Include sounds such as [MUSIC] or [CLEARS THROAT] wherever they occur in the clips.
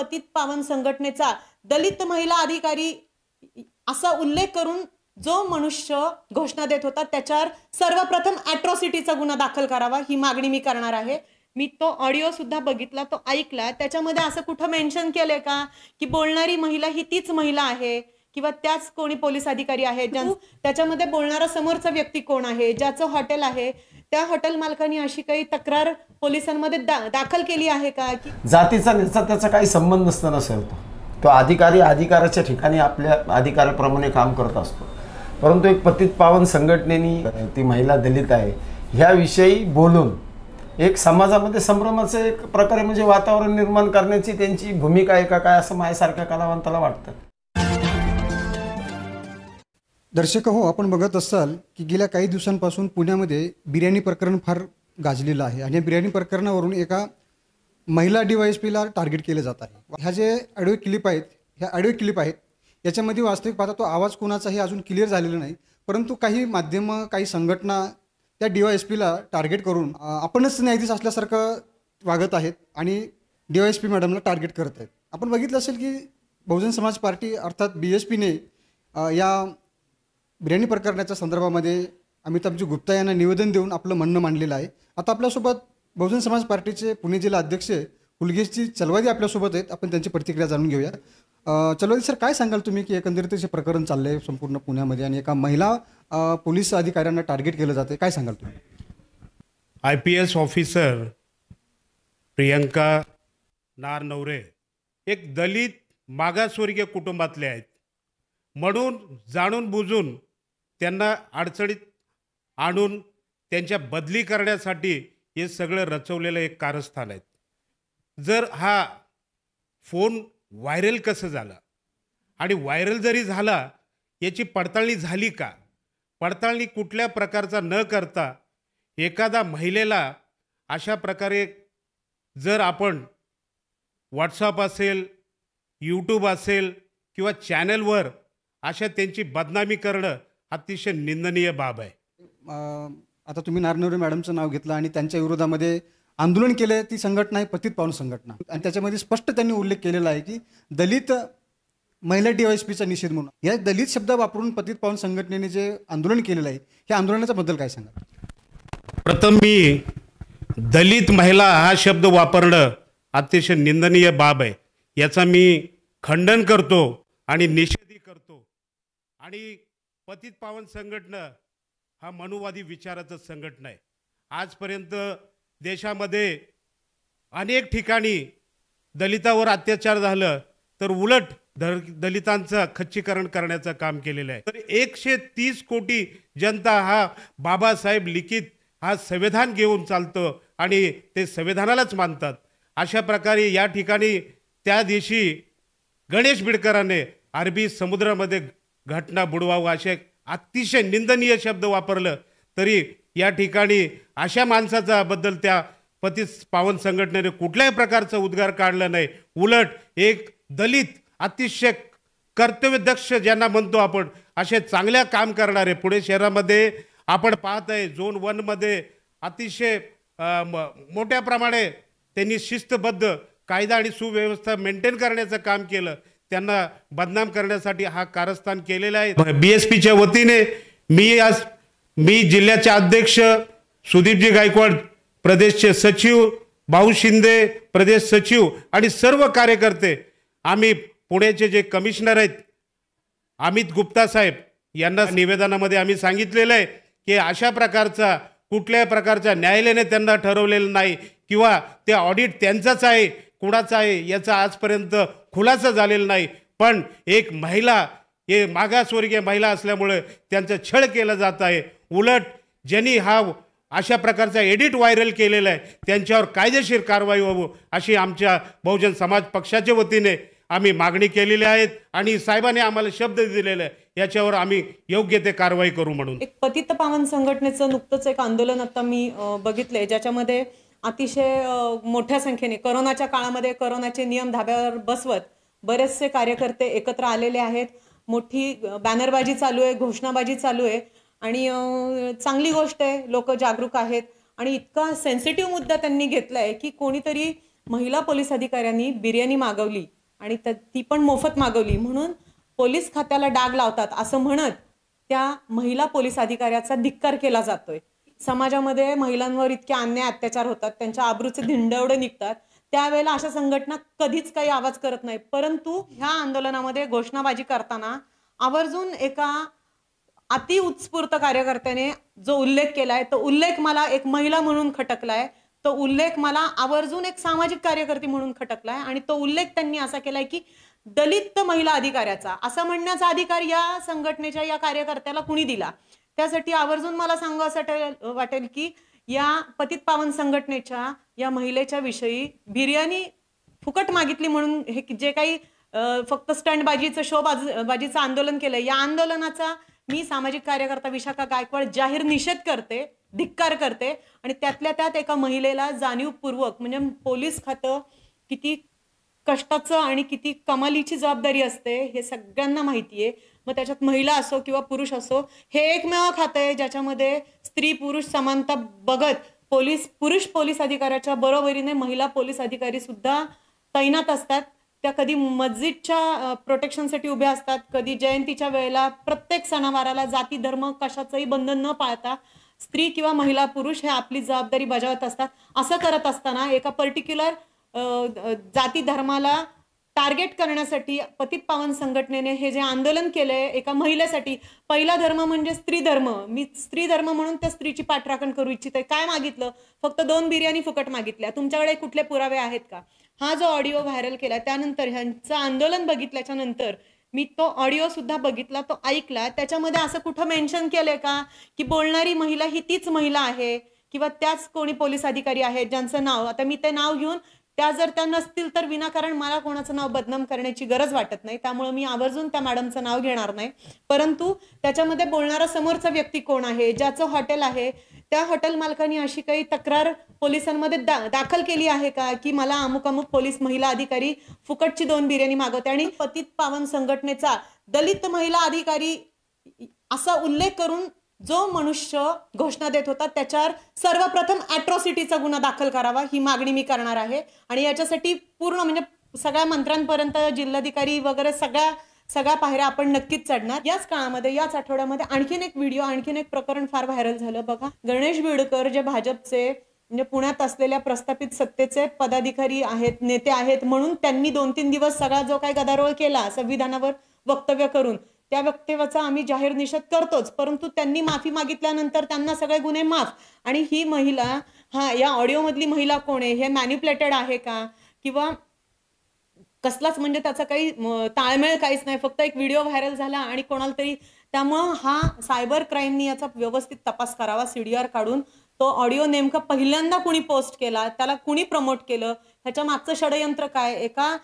पतित पावन संघटनेचा दलित महिला अधिकारी असा उल्लेख करून जो मनुष्य घोषणा देत होता त्याच्यावर सर्वप्रथम अॅट्रॉसिटीचा गुन्हा दाखल करावा ही मागणी मी करणार आहे. मी तो ऑडिओ सुद्धा बघितला तो ऐकला. त्याच्यामध्ये असं कुठं मेन्शन केलंय का? की बोलणारी महिला ही तीच महिला आहे किंवा त्याच कोणी पोलीस अधिकारी आहे? ज्या त्याच्यामध्ये बोलणारा समोरचा व्यक्ती कोण आहे? ज्याचं हॉटेल आहे? त्या हॉटेल मालकाने अशी काही तक्रार पोलिसांमध्ये दा- दाखल केली आहे का? की जातीचा न्याचा त्याचा काही संबंध नसताना सर तो. तो अधिकारी अधिकाराच्या ठिकाणी आपल्या अधिकाराप्रमाणे काम करत असतो. परंतु एक पतित पावन संघटनेने ती महिला दलित आहे ह्याविषयी बोलून एक समाजामध्ये संभ्रमाचं एक प्रकारे म्हणजे वातावरण निर्माण करण्याची त्यांची भूमिका आहे का काय असं माझ्यासारख्या कलावंताला वाटतं. दर्शक हो आपण बघत असाल की गेल्या काही दिवसांपासून पुण्यामध्ये बिर्याणी प्रकरण फार गाजलेलं आहे. आणि या बिर्याणी प्रकरणावरून एका महिला डी वाय एस पीला टार्गेट केलं जात आहे. ह्या जे ॲडिओ क्लिप आहेत ह्या ॲडिओ क्लिप आहेत याच्यामध्ये वास्तविक पाहता तो आवाज कोणाचाही अजून क्लिअर झालेला नाही. परंतु काही माध्यमं काही संघटना त्या डी वाय एस पीला टार्गेट करून आपणच न्यायाधीश असल्यासारखं वागत आहेत आणि डी वाय एस पी मॅडमला टार्गेट करत आहेत. आपण बघितलं असेल की बहुजन समाज पार्टी अर्थात बी एस पीने या बिर्याणी प्रकरणाच्या संदर्भामध्ये अमिताभजी गुप्ता यांना निवेदन देऊन आपलं म्हणणं मांडलेलं आहे. आता आपल्यासोबत बहुजन समाज पार्टीचे पुणे जिल्हा अध्यक्ष हुलगेशजी चलवादी आपल्यासोबत आहेत. आपण त्यांची प्रतिक्रिया जाणून घेऊया चलवादी सर काय सांगाल तुम्ही की एकंदरीत हे प्रकरण चाललंय संपूर्ण पुण्यामध्ये आणि एका महिला पोलीस अधिकाऱ्यांना टार्गेट केलं जाते काय सांगाल तुम्ही? I P S officer Priyanka Narnaware एक दलित मागासवर्गीय कुटुंबातले आहेत. म्हणून जाणून बुजून त्यांना अडचणीत आणून त्यांच्या बदली करण्यासाठी हे सगळं रचवलेलं एक कारस्थान आहे. जर हा फोन व्हायरल कसं झाला? आणि व्हायरल जरी झाला याची पडताळणी झाली का? पडताळणी कुठल्या प्रकारचा न करता एखादा महिलेला अशा प्रकारे जर आपण व्हॉट्सअप असेल यूट्यूब असेल किंवा चॅनलवर अशा त्यांची बदनामी करणं अतिशय निंदनीय बाब आहे. आता तुम्ही नारनवरे मॅडमचं नाव घेतलं आणि त्यांच्या विरोधामध्ये आंदोलन केलं ती संघटना आहे पतित पावन संघटना. आणि त्याच्यामध्ये स्पष्ट त्यांनी उल्लेख केलेला आहे की दलित महिला डीवायएसपीचा निषेध म्हणून. या दलित शब्द वापरून पतित पावन संघटनेने जे आंदोलन केलेलं आहे या आंदोलनाच्या बद्दल काय सांगा प्रथम मी दलित महिला हा शब्द वापरणं अतिशय निंदनीय बाब आहे. याचा मी खंडन करतो आणि निषेधही करतो. आणि पतित पावन संघटना हा मनुवादी विचाराचं संघटना आहे. आजपर्यंत देशामध्ये अनेक ठिकाणी दलितावर अत्याचार झालं तर उलट धर दलितांचं खच्चीकरण करण्याचं काम केलेलं आहे. तर एकशे तीस कोटी जनता हा बाबासाहेब लिखित हा संविधान घेऊन चालतो आणि ते संविधानालाच मानतात. अशा प्रकारे या ठिकाणी त्या दिवशी गणेश बिडकरांनी अरबी समुद्रामध्ये घटना बुडवावं असे अतिशय निंदनीय शब्द वापरलं तरी या ठिकाणी अशा माणसाचा बद्दल त्या पती पावन संघटनेने कुठल्याही प्रकारचं उद्गार काढला नाही. उलट एक दलित अतिशय कर्तव्यदक्ष ज्यांना म्हणतो आपण असे चांगल्या काम करणारे पुणे शहरामध्ये आपण पाहत आहे झोन वनमध्ये अतिशय मोठ्या प्रमाणे त्यांनी शिस्तबद्ध कायदा आणि सुव्यवस्था मेंटेन करण्याचं काम केलं. त्यांना बदनाम करण्यासाठी हा कारस्थान केलेला आहे. बी एस पीच्या वतीने मी आज मी जिल्ह्याचे अध्यक्ष सुदीपजी गायकवाड प्रदेशचे सचिव भाऊ शिंदे प्रदेश सचिव आणि सर्व कार्यकर्ते आम्ही पुण्याचे जे कमिशनर आहेत अमित गुप्ता साहेब यांना निवेदनामध्ये आम्ही सांगितलेलं आहे की अशा प्रकारचा कुठल्याही प्रकारच्या न्यायालयाने त्यांना ठरवलेलं नाही किंवा ते ऑडिट त्यांचंच आहे कुणाचा आहे याचा आजपर्यंत खुलासा झालेला नाही. पण एक महिला हे मागासवर्गीय महिला असल्यामुळे त्यांचं छळ केलं जात आहे. उलट ज्यांनी हा अशा प्रकारचा एडिट व्हायरल केलेला आहे त्यांच्यावर कायदेशीर कारवाई व्हावं अशी आमच्या बहुजन समाज पक्षाच्या वतीने आम्ही मागणी केलेली आहेत आणि साहेबांनी आम्हाला शब्द दिलेला आहे. याच्यावर आम्ही योग्य ते कारवाई करू म्हणून. एक पतित पावन संघटनेचं नुकतंच एक आंदोलन आता मी बघितलंय ज्याच्यामध्ये अतिशय मोठ्या संख्येने करोनाच्या काळामध्ये करोनाचे नियम धाब्यावर बसवत बरेचसे कार्यकर्ते एकत्र आलेले आहेत. मोठी बॅनरबाजी चालू आहे घोषणाबाजी चालू आहे. आणि चांगली गोष्ट आहे लोक जागरूक आहेत. आणि इतका सेन्सिटिव्ह मुद्दा त्यांनी घेतलाय की कोणीतरी महिला पोलीस अधिकाऱ्यांनी बिर्याणी मागवली आणि त- ती पण मोफत मागवली. म्हणून पोलीस खात्याला डाग लावतात असं म्हणत त्या महिला पोलीस अधिकाऱ्याचा धिक्कार केला जातोय. समाजामध्ये महिलांवर इतके अन्याय अत्याचार होतात त्यांच्या आबरूचे धिंडवडे निघतात त्यावेळेला अशा संघटना कधीच काही आवाज करत नाही परंतु ह्या आंदोलनामध्ये घोषणाबाजी करताना आवर्जून एका अति उत्स्फूर्त कार्यकर्त्याने जो उल्लेख केलाय तो उल्लेख मला एक महिला म्हणून खटकलाय तो उल्लेख मला आवर्जून एक सामाजिक कार्यकर्ती म्हणून खटकलाय आणि तो उल्लेख त्यांनी असा केलाय की दलित महिला अधिकाऱ्याचा असं म्हणण्याचा अधिकार या संघटनेच्या या कार्यकर्त्याला कुणी दिला? त्यासाठी आवर्जून मला सांगू असं वाटेल- की या पतित पावन संघटनेच्या या महिलेच्या विषयी बिर्याणी फुकट मागितली म्हणून हे जे काही फक्त स्टंटबाजीचं शो बाजू बाजीचं आंदोलन केलं या आंदोलनाचा मी सामाजिक कार्यकर्ता विशाखा गायकवाड जाहीर निषेध करते धिक्कार करते आणि त्यातल्या त्यात एका महिलेला जाणीवपूर्वक म्हणजे पोलीस खातं किती कष्टाचं आणि किती कमालीची जबाबदारी असते हे सगळ्यांना माहिती आहे मग त्याच्यात महिला असो किंवा पुरुष असो हे एकमेव खातं आहे ज्याच्यामध्ये स्त्री पुरुष समानता बघत पोलीस पुरुष पोलीस अधिकाऱ्याच्या बरोबरीने महिला पोलीस अधिकारी सुद्धा तैनात असतात. त्या कधी मस्जिदच्या प्रोटेक्शनसाठी उभ्या असतात कधी जयंतीच्या वेळेला प्रत्येक सणावाराला जाती धर्म कशाचंही बंधन न पाळता स्त्री किंवा महिला पुरुष हे आपली जबाबदारी बजावत असतात. असं करत असताना एका पर्टिक्युलर जाती धर्माला टार्गेट करण्यासाठी पतित पावन संघटनेने हे जे आंदोलन केलंय एका महिलेसाठी पहिला धर्म म्हणजे स्त्री धर्म. मी स्त्री धर्म म्हणून त्या स्त्रीची पाठराखण करू इच्छिते. काय मागितलं? फक्त दोन बिर्याणी फुकट मागितल्या. तुमच्याकडे कुठले पुरावे आहेत का? हा जो ऑडिओ व्हायरल केला त्यानंतर ह्यांचं आंदोलन बघितल्याच्या नंतर मी तो ऑडिओ सुद्धा बघितला तो ऐकला. त्याच्यामध्ये असं कुठं मेन्शन केलंय का? की बोलणारी महिला ही तीच महिला आहे किंवा त्याच कोणी पोलीस अधिकारी आहेत ज्यांचं नाव आता मी ते नाव घेऊन त्या जर त्या नसतील तर विनाकारण मला कोणाचं नाव बदनाम करण्याची गरज वाटत नाही. त्यामुळे मी आवर्जून त्या मॅडमचं नाव घेणार नाही. परंतु त्याच्यामध्ये बोलणारा समोरचा व्यक्ती कोण आहे? ज्याचं हॉटेल आहे त्या हॉटेल मालकाने अशी काही तक्रार पोलिसांमध्ये दा दाखल केली आहे का? की मला अमुक अमुक पोलीस महिला अधिकारी फुकटची दोन बिर्याणी मागवते आणि पतित पावन संघटनेचा दलित महिला अधिकारी असा उल्लेख करून जो मनुष्य घोषणा देत होता त्याच्यावर सर्वप्रथम अॅट्रॉसिटीचा गुन्हा दाखल करावा ही मागणी मी करणार आहे. आणि याच्यासाठी पूर्ण म्हणजे सगळ्या मंत्र्यांपर्यंत जिल्हाधिकारी वगैरे सगळ्या सगळ्या पायऱ्या आपण नक्कीच चढणार. याच काळामध्ये याच आठवड्यामध्ये आणखीन एक व्हिडिओ आणखीन एक प्रकरण फार व्हायरल झालं बघा. गणेश बिडकर जे भाजपचे म्हणजे पुण्यात असलेल्या प्रस्थापित सत्तेचे पदाधिकारी आहेत नेते आहेत म्हणून त्यांनी दोन तीन दिवस सगळा जो काही गदारोळ केला संविधानावर वक्तव्य करून त्या वक्तव्याचा आम्ही जाहीर निषेध करतोच. परंतु त्यांनी माफी मागितल्यानंतर त्यांना सगळे गुन्हे माफ. आणि ही महिला हा या ऑडिओमधली महिला कोण आहे? हे मॅन्युप्लेटेड आहे का? किंवा कसलाच म्हणजे त्याचा काही ताळमेळ काहीच नाही. फक्त एक व्हिडिओ व्हायरल झाला आणि कोणाला तरी त्यामुळं हा सायबर क्राईमनी याचा व्यवस्थित तपास करावा सीडीआर काढून. तो ऑडिओ नेमका पहिल्यांदा कुणी पोस्ट केला त्याला कुणी प्रमोट केलं? ह्याच्या मागचं षडयंत्र काय? एका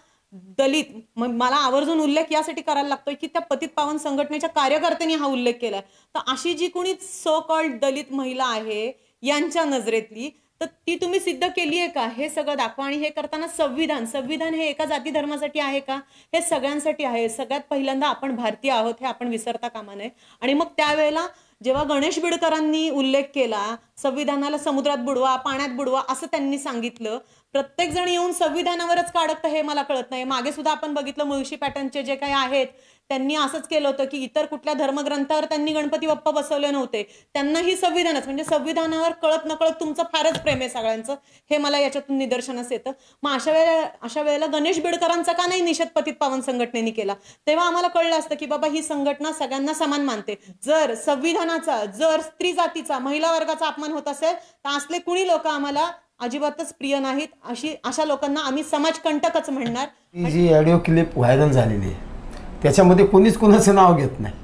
दलित मला आवर्जून उल्लेख यासाठी करायला लागतोय की त्या पतित पावन संघटनेच्या कार्यकर्त्यांनी हा उल्लेख केलाय. तर अशी जी कोणी सो कॉल्ड दलित महिला आहे यांच्या नजरेतली तर ती तुम्ही सिद्ध केली आहे का? हे सगळं दाखवा आणि हे करताना संविधान संविधान हे एका जाती धर्मासाठी आहे का? हे सगळ्यांसाठी आहे. सगळ्यात पहिल्यांदा आपण भारतीय आहोत हे आपण विसरता कामा नये. आणि मग त्यावेळेला जेव्हा गणेश बिडकरांनी उल्लेख केला संविधानाला समुद्रात बुडवा पाण्यात बुडवा असं त्यांनी सांगितलं प्रत्येक जण येऊन संविधानावरच काढत हे मला कळत नाही. मागे सुद्धा आपण बघितलं मुळशी पॅटर्नचे जे काही आहेत त्यांनी असंच केलं होतं की इतर कुठल्या धर्मग्रंथावर त्यांनी गणपती बाप्पा बसवले नव्हते. त्यांनाही संविधानच म्हणजे संविधानावर कळत नकळत तुमचं फारच प्रेम आहे सगळ्यांचं. हे मला याच्यातून निदर्शनास येतं. मग अशा वेळेला अशा वेळेला गणेश बिडकरांचा का नाही निषेध पतित पावन संघटनेने केला? तेव्हा आम्हाला कळलं असतं की बाबा ही संघटना सगळ्यांना समान मानते. जर संविधानाचा जर स्त्री जातीचा महिला वर्गाचा अपमान होत असेल तर असले कुणी लोक आम्हाला अजिबातच प्रिय नाहीत. अशी अशा लोकांना आम्ही समाजकंटकच म्हणणार. ही जी ऑडिओ क्लिप व्हायरल झालेली आहे त्याच्यामध्ये कोणीच कुणाचं नाव घेत नाही.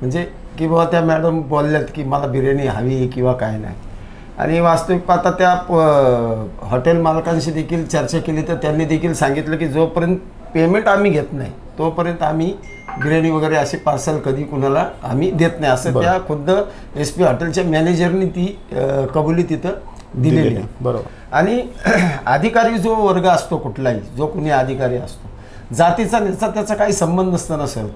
म्हणजे की बाबा त्या मॅडम बोलल्यात की मला बिर्याणी हवी आहे किंवा काय नाही. आणि वास्तविक पाहता त्या प- हॉटेल मालकांशी देखील चर्चा केली तर त्यांनी देखील सांगितलं की जोपर्यंत पेमेंट आम्ही घेत नाही तोपर्यंत आम्ही बिर्याणी वगैरे असे पार्सल कधी कुणाला आम्ही देत नाही. असं त्या खुद्द एस पी हॉटेलच्या मॅनेजरनी ती कबुली तिथं दिलेली. आहे बरोबर. आणि [CLEARS THROAT] अधिकारी जो वर्ग असतो कुठलाही जो कुणी अधिकारी असतो जातीचा त्याचा त्याचा काही संबंध नसताना सर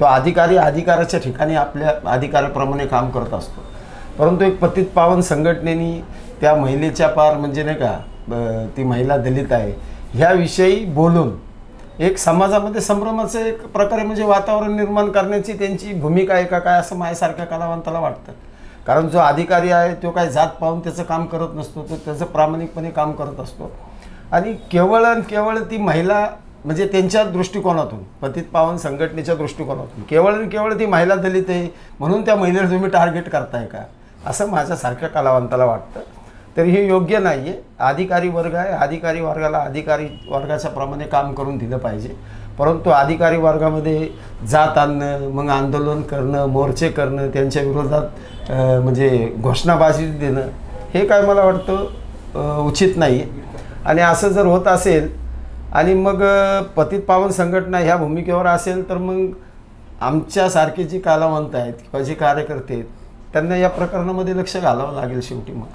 तो अधिकारी अधिकाराच्या ठिकाणी आपल्या अधिकाराप्रमाणे काम करत असतो. परंतु एक पतित पावन संघटनेनी त्या महिलेच्या पार म्हणजे नाही का ती महिला दलित आहे ह्याविषयी बोलून एक समाजामध्ये संभ्रमाचं एक प्रकारे म्हणजे वातावरण निर्माण करण्याची त्यांची भूमिका आहे का काय असं माझ्यासारख्या कलावंताला वाटतं. कारण जो अधिकारी आहे तो काय जात पाहून त्याचं काम करत नसतो तो त्याचं प्रामाणिकपणे काम करत असतो. आणि केवळ आणि केवळ ती महिला म्हणजे त्यांच्या दृष्टिकोनातून पतित पावन संघटनेच्या दृष्टिकोनातून केवळ आणि केवळ ती महिला दलित आहे म्हणून त्या महिलेला तुम्ही टार्गेट करताय का? असं माझ्यासारख्या कलावंताला वाटतं. तर हे योग्य नाही आहे अधिकारी वर्ग आहे. अधिकारी वर्गाला अधिकारी वर्गाच्या प्रमाणे काम करून दिलं पाहिजे. परंतु अधिकारी वर्गामध्ये जात आणणं मग आंदोलन करणं मोर्चे करणं त्यांच्या विरोधात म्हणजे घोषणाबाजी देणं हे काय मला वाटतं उचित नाही. आणि असं जर होत असेल आणि मग पतित पावन संघटना ह्या भूमिकेवर असेल तर मग आमच्यासारखे जी कालावंत आहेत किंवा जे कार्यकर्ते आहेत त्यांना या प्रकरणामध्ये लक्ष घालावं लागेल शेवटी मग.